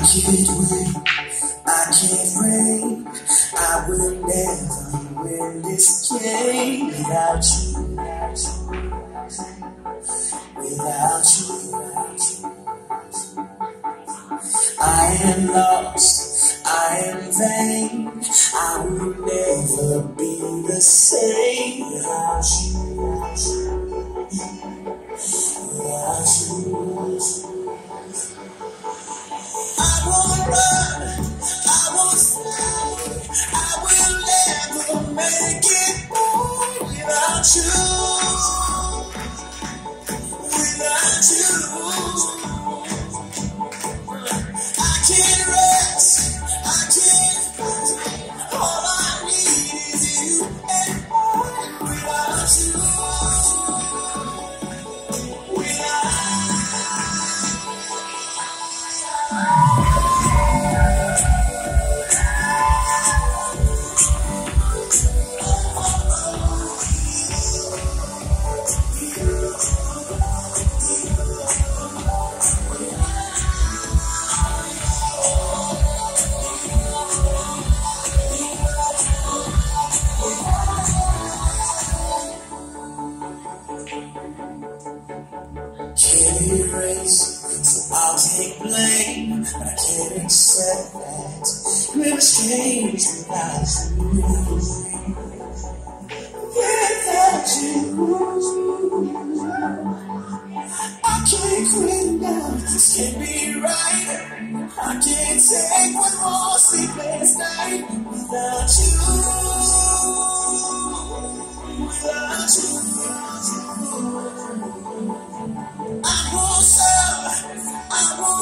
can't wait, I can't wait. I will never win this game without you, without you, without you. I am lost, I am vain. I will never be the same without you, without Can't erase, so I'll take blame. But I can't accept that. We're strange without you. Without you. I can't quit now. This can't be right. I can't take one more sleepless night without you.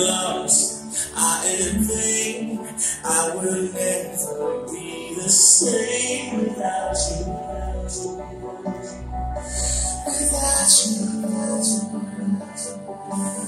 lost, I am vain. I will never be the same without you. Without you, without you. Without you.